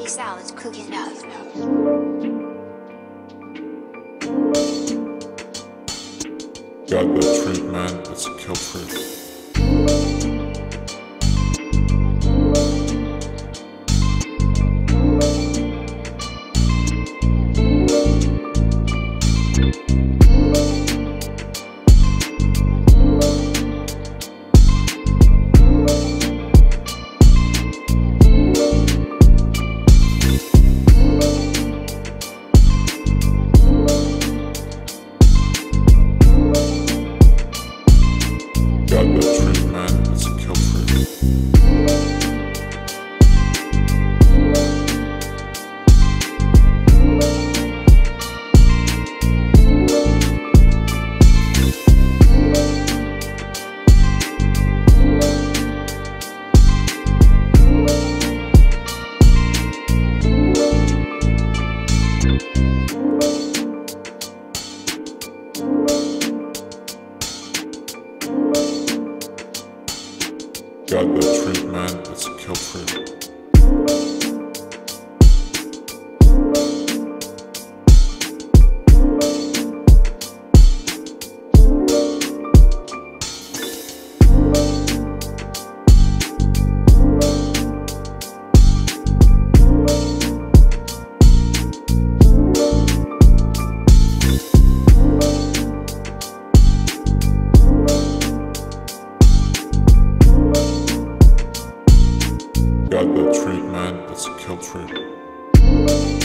DJ Sauj's cooking up. Got the treat, man. It's a KILLTRIP. Treat. Got that treat, man. It's a KILLTRIP. Got that treat, man. It's a KILLTRIP.